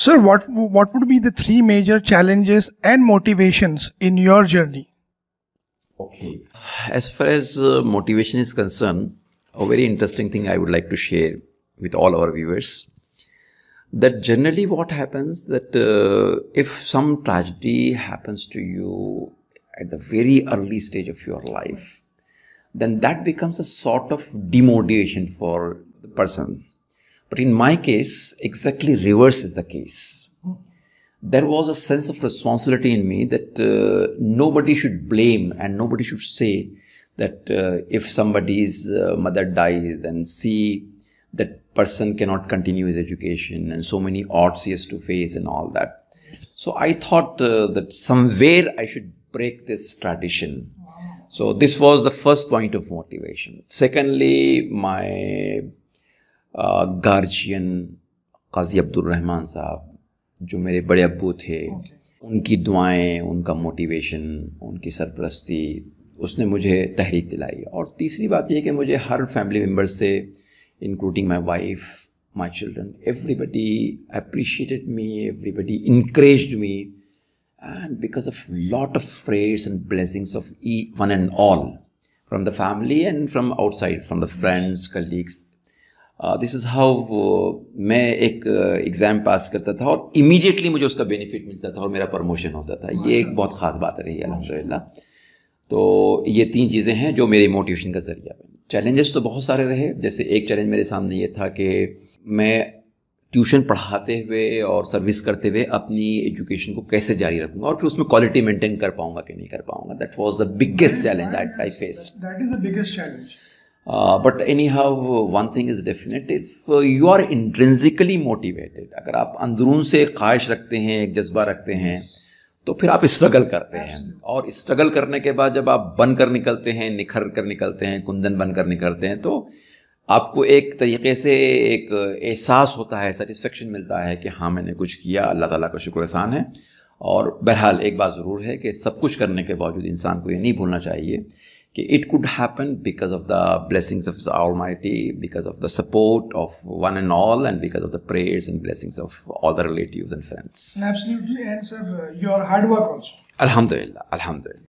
Sir, what what would be the three major challenges and motivations in your journey? Okay. As far as uh, motivation is concerned, a very interesting thing I would like to share with all our viewers that generally what happens that uh, if some tragedy happens to you at the very early stage of your life then that becomes a sort of demotivation for the person but in my case, exactly reverse is the case. There was a sense of responsibility in me that uh, nobody should blame and nobody should say that uh, if somebody's uh, mother dies and see that person cannot continue his education and so many odds he has to face and all that. So I thought uh, that somewhere I should break this tradition. So this was the first point of motivation. Secondly, my guardian Kazi Abdulrahman साहब जो मेरे बड़े अब्बू थे okay. उनकी दुआएँ उनका motivation उनकी सरपरस्ती उसने मुझे तहरीक दिलाई और तीसरी बात यह कि मुझे हर फैमिली मेंबर से including my wife my children everybody appreciated me everybody encourage me and because of lot of friends and blessings of E one and all from the family and from outside from the friends colleagues this is how मैं एक exam uh, पास करता था और immediately मुझे उसका benefit मिलता था और मेरा प्रमोशन होता था। ये एक बहुत ख़ास बात रही है अलहमदिल्ला तो ये तीन चीज़ें हैं जो मेरे मोटिवेशन का ज़रिया बनी। चैलेंजेस तो बहुत सारे रहे। जैसे एक चैलेंज मेरे सामने ये था कि मैं ट्यूशन पढ़ाते हुए और सर्विस करते हुए अपनी एजुकेशन को कैसे जारी रखूँगा और फिर उसमें क्वालिटी मेंटेन कर पाऊँगा कि नहीं कर पाऊँगा। That was the biggest challenge that I face that is the biggest challenge Uh, but anyhow, one thing is definite. If uh, you are intrinsically motivated, अगर आप अंदरून से एक ख्वाहिश रखते हैं एक जज्बा रखते हैं तो फिर आप स्ट्रगल करते हैं। और स्ट्रगल करने के बाद जब आप बन कर निकलते हैं निखर कर निकलते हैं कुंदन बन कर निकलते हैं तो आपको एक तरीके से एक एहसास होता है सेटिस्फेक्शन मिलता है कि हाँ मैंने कुछ किया अल्लाह ताला का शुक्र एहसान है। और बहरहाल एक बात ज़रूर है कि सब कुछ करने के बावजूद इंसान को ये नहीं भूलना चाहिए it could happen because of the blessings of the Almighty, because of the support of one and all, and because of the prayers and blessings of all the relatives and friends. Absolutely, and sir, uh, your hard work also. Alhamdulillah, Alhamdulillah.